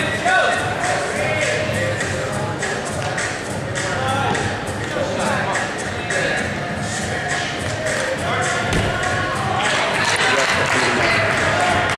Let's go.